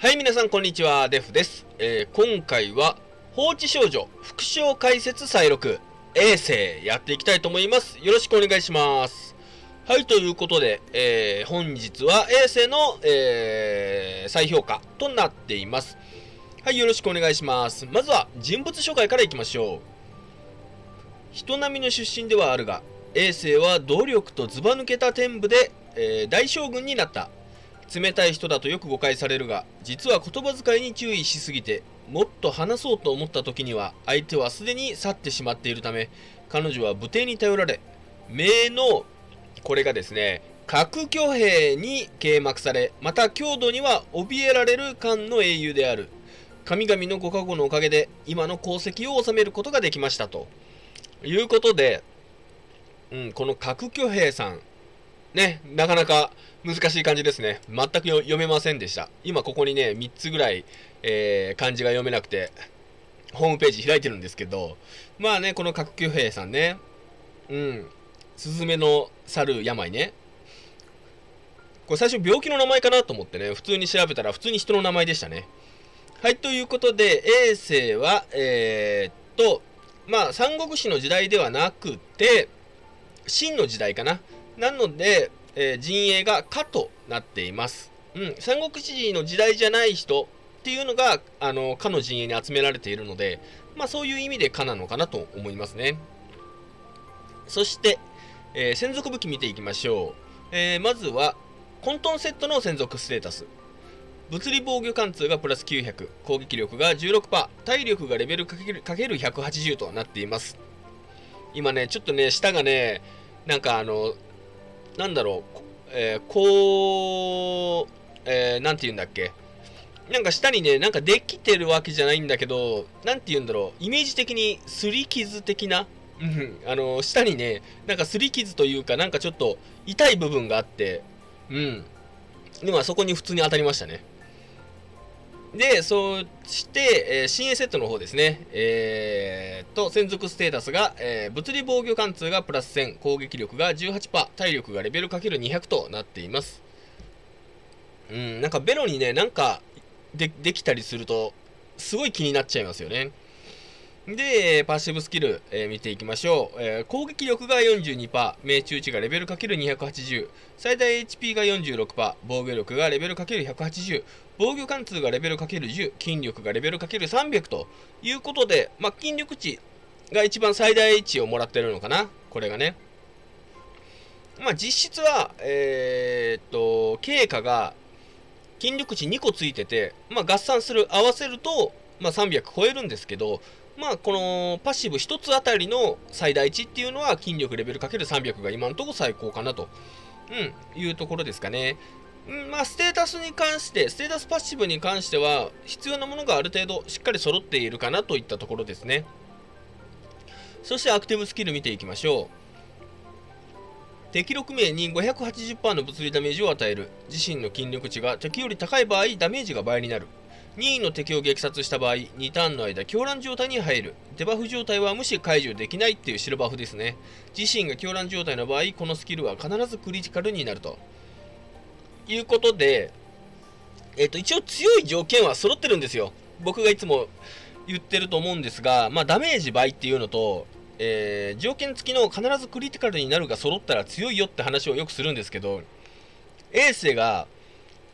はい、皆さん、こんにちは。デフです。えー今回は、放置少女、副賞解説再録、衛星、やっていきたいと思います。よろしくお願いします。はい、ということで、えー本日は衛星の、えー再評価となっています。はい、よろしくお願いします。まずは、人物紹介からいきましょう。人並みの出身ではあるが、衛星は努力とずば抜けた天賦で、え大将軍になった。冷たい人だとよく誤解されるが実は言葉遣いに注意しすぎてもっと話そうと思った時には相手はすでに去ってしまっているため彼女は武帝に頼られ名のこれがですね核挙兵に啓幕されまた強度には怯えられる漢の英雄である。神々のご加護のおかげで今の功績を収めることができましたと。いうことで、うん、この核挙兵さんね、なかなか難しい漢字ですね。全く読めませんでした。今ここにね、3つぐらい、えー漢字が読めなくて、ホームページ開いてるんですけど、まあね、この核挙兵さんね、うん、スズメの猿病ね。これ最初病気の名前かなと思ってね、普通に調べたら普通に人の名前でしたね。はい、ということで、衛星は、えーっと、まあ、三国志の時代ではなくて、秦の時代かな。なので、えー陣営が家となっています。うん、三国志の時代じゃない人っていうのが、あの、家の陣営に集められているので、まあそういう意味で家なのかなと思いますね。そして、えー専属武器見ていきましょう。えーまずは、混沌セットの専属ステータス。物理防御貫通がプラス900、攻撃力が16%、体力がレベルかけるかける180となっています。今ね、ちょっとね、下がね、なんかあの、なんだろう、えーこう、えーなんて言うんだっけ。なんか下にね、なんかできてるわけじゃないんだけど、なんて言うんだろう、イメージ的にすり傷的な、うん、あの、下にね、なんかすり傷というか、なんかちょっと痛い部分があって、うん。でもそこに普通に当たりましたね。で、そして、えー、新 A セットの方ですね。えー、と、専属ステータスが、えー物理防御貫通がプラス1000、攻撃力が18%、体力がレベル ×200 となっています。うん、なんかベロにね、なんかでできたりすると、すごい気になっちゃいますよね。で、パッシブスキル、えー見ていきましょう。えー攻撃力が42%、命中値がレベル ×280、最大 HP が46%、防御力がレベル ×180、防御貫通がレベル ×10、筋力がレベル ×300 と。いうことで、まあ、筋力値が一番最大値をもらってるのかな、これがね。まあ、実質は、えーっと、経過が筋力値2個ついてて、まあ、合算する、合わせると、まあ、300超えるんですけど、まあ、このパッシブ1つあたりの最大値っていうのは筋力レベル ×300 が今のところ最高かなと、うん、いうところですかね。うん、まあ、ステータスに関して、ステータスパッシブに関しては、必要なものがある程度しっかり揃っているかなといったところですね。そしてアクティブスキル見ていきましょう。敵6名に580%の物理ダメージを与える。自身の筋力値が敵より高い場合、ダメージが倍になる。任意の敵を撃殺した場合、2ターンの間、狂乱状態に入る。デバフ状態は無視解除できないっていう白バフですね。自身が狂乱状態の場合、このスキルは必ずクリティカルになると。いうことで、えっ、と、一応強い条件は揃ってるんですよ。僕がいつも言ってると思うんですが、まあ、ダメージ倍っていうのと、えー条件付きの必ずクリティカルになるが揃ったら強いよって話をよくするんですけど、エースが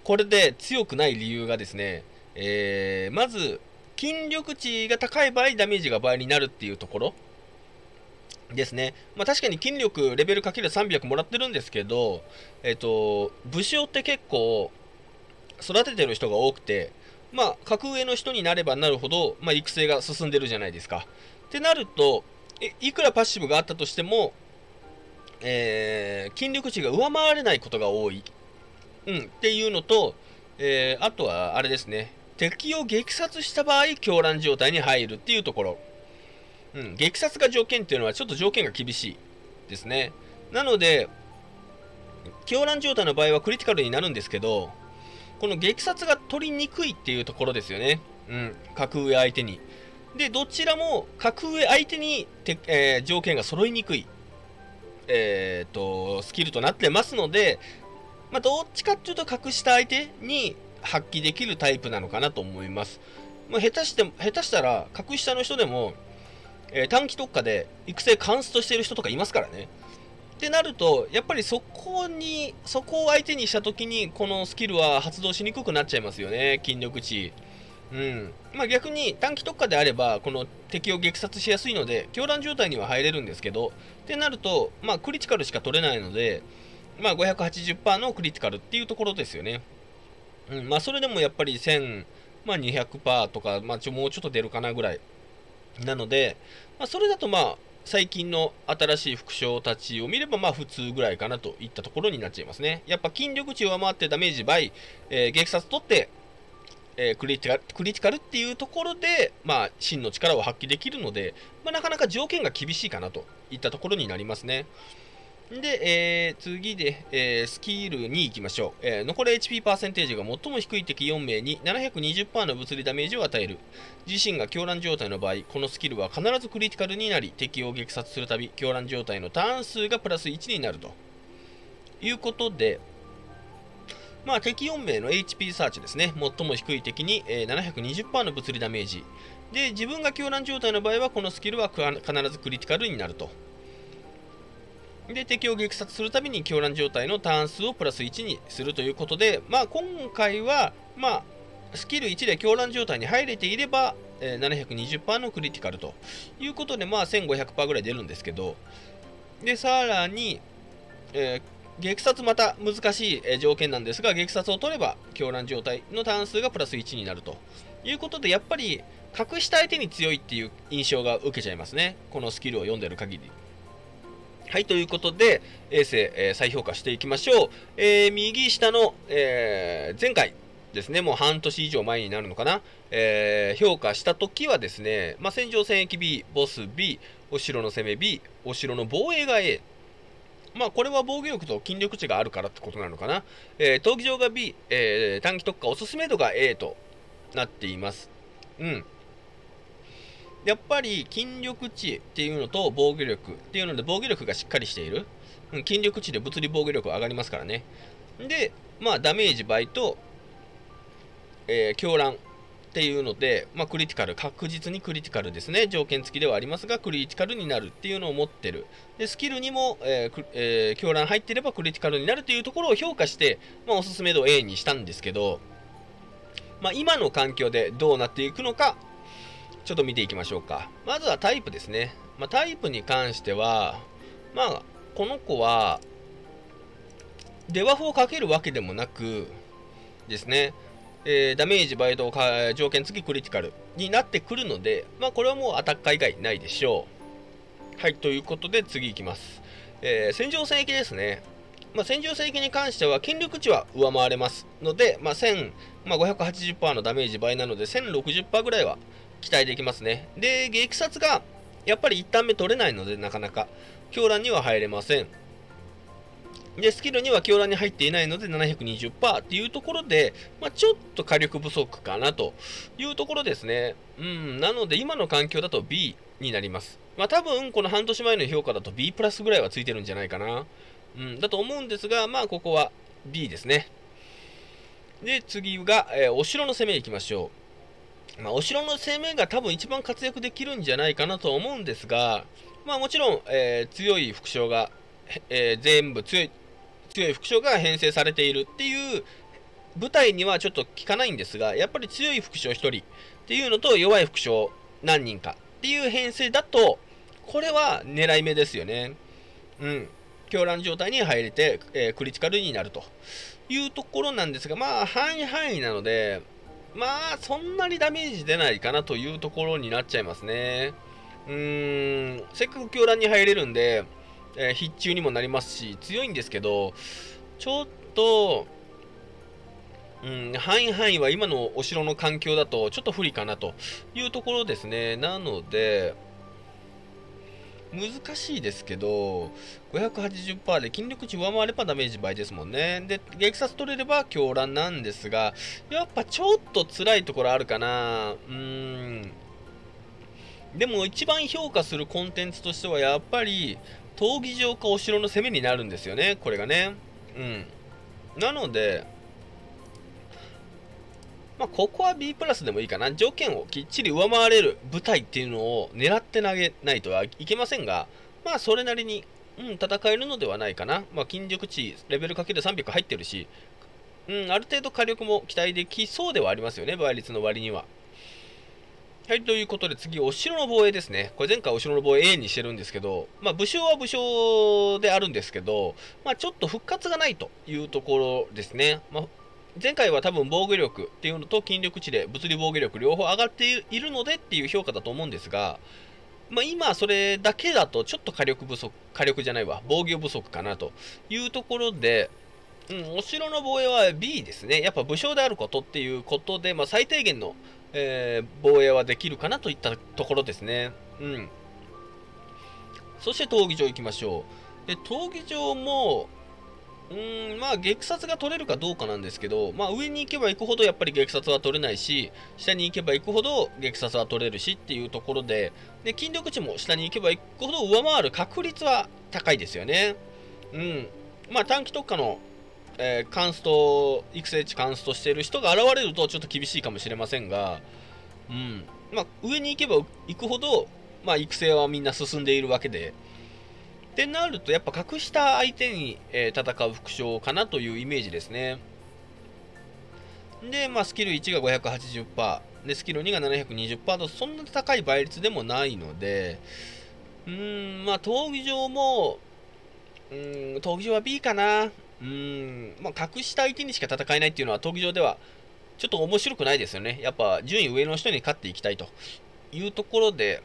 これで強くない理由がですね、えーまず筋力値が高い場合ダメージが倍になるっていうところですね。まあ確かに筋力レベル ×300 もらってるんですけど、えっ、と、武将って結構育ててる人が多くて、まあ格上の人になればなるほど、まあ育成が進んでるじゃないですか。ってなると、えいくらパッシブがあったとしても、えー筋力値が上回れないことが多い。うん、っていうのと、えーあとはあれですね、敵を撃殺した場合、狂乱状態に入るっていうところ。うん、撃殺が条件っていうのはちょっと条件が厳しいですね。なので、狂乱状態の場合はクリティカルになるんですけど、この撃殺が取りにくいっていうところですよね。うん、格上相手に。で、どちらも格上相手にて、えー条件が揃いにくい、えーと、スキルとなってますので、まあ、どっちかっていうと格下相手に発揮できるタイプなのかなと思います。まあ、下手して、下手したら、格下の人でも、えー、短期特化で育成カンストしてる人とかいますからね。ってなると、やっぱりそこに、そこを相手にしたときに、このスキルは発動しにくくなっちゃいますよね、筋力値。うん。まあ逆に短期特化であれば、この敵を撃殺しやすいので、狂乱状態には入れるんですけど、ってなると、まあクリティカルしか取れないので、まあ580%のクリティカルっていうところですよね。うん。まあそれでもやっぱり1000、まあ200%とか、まあちょもうちょっと出るかなぐらい。なので、まあそれだとまあ、最近の新しい副将たちを見れば、まあ普通ぐらいかなといったところになっちゃいますね。やっぱ筋力値を上回ってダメージ倍、えー、撃殺取って、えー、クリティカル、クリティカルっていうところで、まあ、真の力を発揮できるので、まあ、なかなか条件が厳しいかなといったところになりますね。で、えー、次で、えー、スキルに行きましょう、えー、残り HP パーセンテージが最も低い敵4名に720%の物理ダメージを与える。自身が狂乱状態の場合、このスキルは必ずクリティカルになり、敵を撃殺するたび、狂乱状態のターン数がプラス1になるということで、まあ、敵4名の HP サーチですね。最も低い敵に、えー、720%の物理ダメージ。で、自分が狂乱状態の場合は、このスキルは必ずクリティカルになると。で、敵を撃殺するたびに狂乱状態のターン数をプラス1にするということで、まあ、今回は、まあ、スキル1で狂乱状態に入れていれば、えー、720%のクリティカルということで、まあ、1500%ぐらい出るんですけど、で、さらに、えー撃殺また難しい条件なんですが、撃殺を取れば狂乱状態のターン数がプラス1になるということで、やっぱり隠した相手に強いっていう印象が受けちゃいますね。このスキルを読んでる限り。はい、ということで、衛星、えー、再評価していきましょう。えー、右下の、えー、前回ですね、もう半年以上前になるのかな、え評価した時はですね、まあ、戦場戦役 B、ボス B、お城の攻め B、お城の防衛が A、まあ、これは防御力と筋力値があるからってことなのかな。え、闘技場が B、え、短期特化おすすめ度が A となっています。うん。やっぱり筋力値っていうのと防御力っていうので防御力がしっかりしている。うん、筋力値で物理防御力上がりますからね。で、まあダメージ倍と、えー、狂乱っていうので、まあ、クリティカル、確実にクリティカルですね。条件付きではありますが、クリティカルになるっていうのを持ってる。で、スキルにも、えーえー、狂乱入ってればクリティカルになるというところを評価して、まあ、おすすめ度 A にしたんですけど、まあ、今の環境でどうなっていくのか、ちょっと見ていきましょうか。まずはタイプですね。まあ、タイプに関しては、まあ、この子は、デバフをかけるわけでもなくですね、えー、ダメージ倍増条件付きクリティカルになってくるので、まあ、これはもうアタッカー以外ないでしょう。はい、ということで次いきます。えー、戦場戦役ですね。まあ、戦場戦役に関しては筋力値は上回れますので、まあ、1000、まあ、580%のダメージ倍なので1060%ぐらいは期待できますね。で、撃殺がやっぱり1ターン目取れないのでなかなか狂乱には入れません。で、スキルには強乱に入っていないので720%っていうところで、まあ、ちょっと火力不足かなというところですね。うん、なので今の環境だと B になります。まあ多分この半年前の評価だと B プラスぐらいはついてるんじゃないかな。うん、だと思うんですが、まあここは B ですね。で、次が、えー、お城の攻めいきましょう。まあ、お城の攻めが多分一番活躍できるんじゃないかなと思うんですが、まあもちろん、えー、強い副将が、えー、全部強い強い副将が編成されているっていう舞台にはちょっと効かないんですが、やっぱり強い副将1人っていうのと弱い副将何人かっていう編成だと、これは狙い目ですよね。うん。狂乱状態に入れて、えー、クリティカルになるというところなんですが、まあ、範囲範囲なので、まあ、そんなにダメージ出ないかなというところになっちゃいますね。うーん、せっかく狂乱に入れるんで、えー、必中にもなりますし、強いんですけど、ちょっと、うん、範囲範囲は今のお城の環境だとちょっと不利かなというところですね。なので、難しいですけど、580%で筋力値上回ればダメージ倍ですもんね。で、撃殺取れれば狂乱なんですが、やっぱちょっと辛いところあるかな。うーん。でも一番評価するコンテンツとしてはやっぱり闘技場かお城の攻めになるんですよね、これがね。うん。なので、まあ、ここは B プラスでもいいかな。条件をきっちり上回れる舞台っていうのを狙って投げないとはいけませんが、まあ、それなりに、うん、戦えるのではないかな。まあ、筋力値、レベルかける300入ってるし、うん、ある程度火力も期待できそうではありますよね、倍率の割には。はい、ということで次、お城の防衛ですね。これ前回お城の防衛 A にしてるんですけど、まあ武将は武将であるんですけど、まあちょっと復活がないというところですね。まあ、前回は多分防御力っていうのと筋力値で物理防御力両方上がっているのでっていう評価だと思うんですが、まあ、今それだけだとちょっと火力不足、火力じゃないわ、防御不足かなというところで、うん、お城の防衛は B ですね。やっぱ武将であることっていうことで、まあ、最低限のえー、防衛はできるかなといったところですね。うん。そして闘技場行きましょう。で、闘技場も、うーん、まあ、撃殺が取れるかどうかなんですけど、まあ、上に行けば行くほどやっぱり撃殺は取れないし、下に行けば行くほど撃殺は取れるしっていうところで、で、筋力値も下に行けば行くほど上回る確率は高いですよね。うん。まあ、短期特化のえー、カンスト、育成値カンストしている人が現れるとちょっと厳しいかもしれませんが、うん。まあ、上に行けば行くほど、まあ、育成はみんな進んでいるわけで、ってなると、やっぱ格下相手に、え、戦う副将かなというイメージですね。で、まあ、スキル1が580%、で、スキル2が720%と、そんな高い倍率でもないので、うーん、まあ、闘技場も、うん、闘技場は B かな。うん、まあ、格下相手にしか戦えないっていうのは、闘技場ではちょっと面白くないですよね。やっぱ順位上の人に勝っていきたいというところで、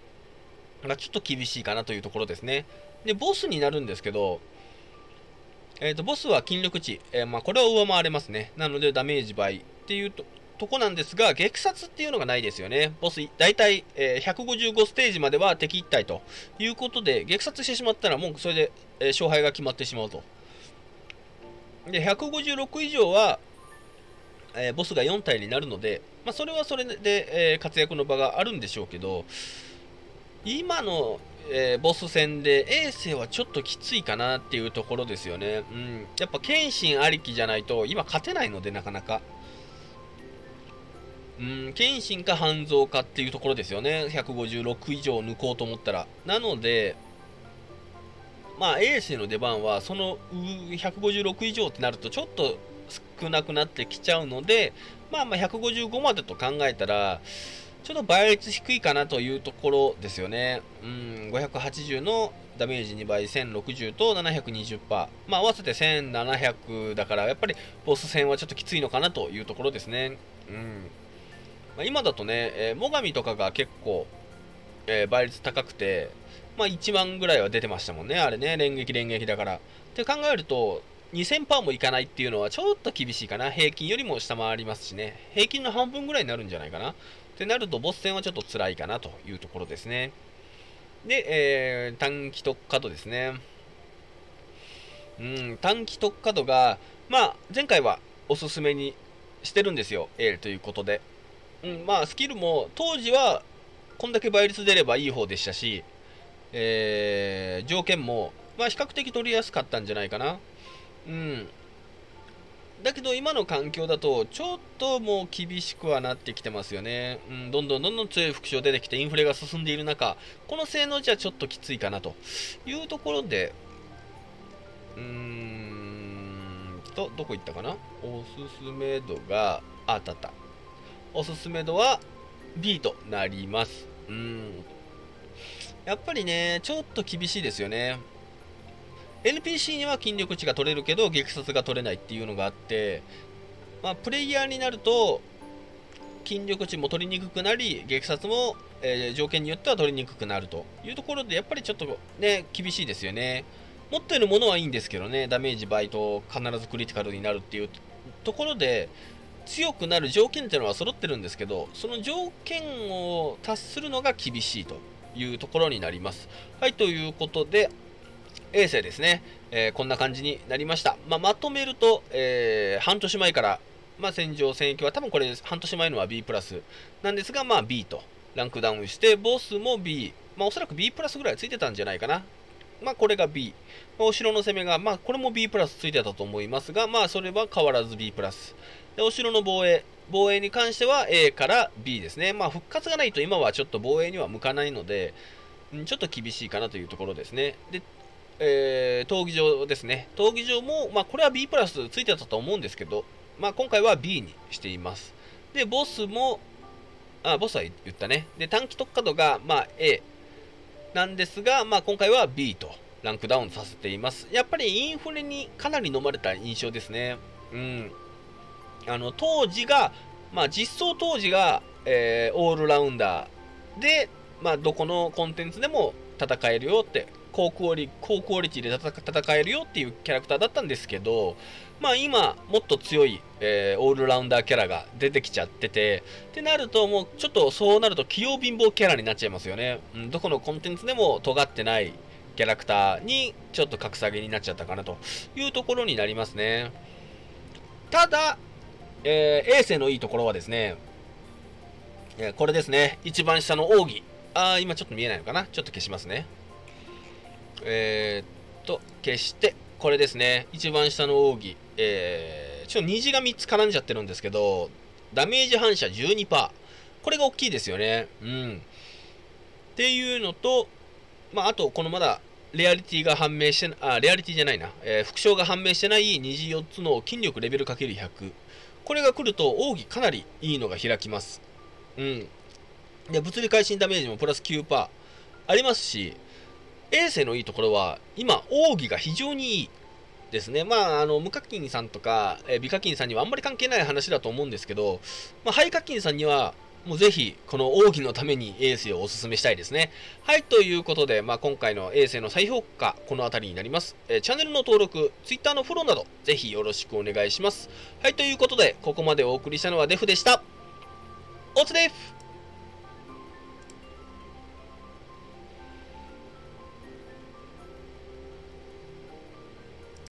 まあ、ちょっと厳しいかなというところですね。で、ボスになるんですけど、えっ、ー、と、ボスは筋力値、えー、まあ、これを上回れますね。なので、ダメージ倍っていうととこなんですが、撃殺っていうのがないですよね。ボス、大体、えー、155ステージまでは敵1体ということで、撃殺してしまったらもうそれで、えー、勝敗が決まってしまうとで、156以上は、えー、ボスが4体になるので、まあ、それはそれで、え、活躍の場があるんでしょうけど、今の、えー、ボス戦で衛星はちょっときついかなっていうところですよね。うん。やっぱ謙信ありきじゃないと今勝てないのでなかなか。うん、謙信か半蔵かっていうところですよね。156以上抜こうと思ったら。なので、まあ、エースの出番はその156以上ってなるとちょっと少なくなってきちゃうので、まあ、まあ155までと考えたらちょっと倍率低いかなというところですよね。うん、580のダメージ2倍、1060と720%。まあ、合わせて1700だから、やっぱりボス戦はちょっときついのかなというところですね。うん。まあ、今だとね、えー、最上とかが結構、えー、倍率高くて、まあ、1万ぐらいは出てましたもんね、あれね、連撃連撃だから。って考えると、2000%もいかないっていうのはちょっと厳しいかな。平均よりも下回りますしね。平均の半分ぐらいになるんじゃないかな。ってなると、ボス戦はちょっと辛いかなというところですね。で、えー、短期特化度ですね。うん、短期特化度が、まあ、前回はおすすめにしてるんですよ。エールということで。うん、まあ、スキルも、当時は、こんだけ倍率出ればいい方でしたし、えー、条件も、まあ、比較的取りやすかったんじゃないかな。うん。だけど今の環境だとちょっともう厳しくはなってきてますよね。うん、どんどんどんどん強い副将出てきてインフレが進んでいる中、この性能じゃちょっときついかなというところで、うーんと、どこ行ったかな？おすすめ度が、あったった。おすすめ度は B となります。うん。やっぱりね、ちょっと厳しいですよね。NPC には筋力値が取れるけど、撃殺が取れないっていうのがあって、まあ、プレイヤーになると、筋力値も取りにくくなり、撃殺も、えー、条件によっては取りにくくなるというところで、やっぱりちょっとね、厳しいですよね。持ってるものはいいんですけどね、ダメージ倍と必ずクリティカルになるっていうところで、強くなる条件っていうのは揃ってるんですけど、その条件を達するのが厳しいというところになります。はい、ということで、衛星ですね、えー、こんな感じになりました。まあ、まとめると、えー、半年前から、まあ、戦場、戦役は多分これ半年前のは B プラスなんですが、まあ、B とランクダウンして、ボスも B、まあ、おそらく B プラスぐらいついてたんじゃないかな。まあ、これが B ま。お城の攻めが、まあ、これも B プラスついてたと思いますが、まあ、それは変わらず B プラス。で、お城の防衛。防衛に関しては A から B ですね。まあ、復活がないと今はちょっと防衛には向かないので、ちょっと厳しいかなというところですね。で、えー、闘技場ですね。闘技場も、まあ、これは B プラスついてたと思うんですけど、まあ、今回は B にしています。で、ボスも、あ、ボスは言ったね。で、短期特化度が、まあ、A なんですが、まあ、今回は B とランクダウンさせています。やっぱりインフレにかなり飲まれた印象ですね。うん。あの、当時が、まあ、実装当時が、えー、オールラウンダーで、まあ、どこのコンテンツでも戦えるよって高クオリ高クオリティで戦えるよっていうキャラクターだったんですけど、まあ、今、もっと強い、えー、オールラウンダーキャラが出てきちゃってて、ってなると、もうちょっとそうなると器用貧乏キャラになっちゃいますよね。うん、どこのコンテンツでも尖ってないキャラクターにちょっと格下げになっちゃったかなというところになりますね。ただ、えー、衛星のいいところはですね、え、これですね、一番下の奥義。あー、今ちょっと見えないのかな？ちょっと消しますね。えー、っと、消して、これですね。一番下の奥義。えー、ちょっと虹が3つ絡んじゃってるんですけど、ダメージ反射12%。これが大きいですよね。うん。っていうのと、まあ、あと、このまだ、レアリティが判明して、あ、レアリティじゃないな。えー、副賞が判明してない虹4つの筋力レベル ×100。これが来ると、奥義かなりいいのが開きます。うん。で、物理会心ダメージもプラス9%ありますし、衛星のいいところは、今、奥義が非常にいいですね。まあ、あの、無課金さんとか、えー、美課金さんにはあんまり関係ない話だと思うんですけど、まあ、ハイ課金さんには、もうぜひ、この奥義のために衛星をお勧めしたいですね。はい、ということで、まあ、今回の衛星の再評価、この辺りになります。えー、チャンネルの登録、Twitter のフォローなど、ぜひよろしくお願いします。はい、ということで、ここまでお送りしたのはデフでした。おつでフ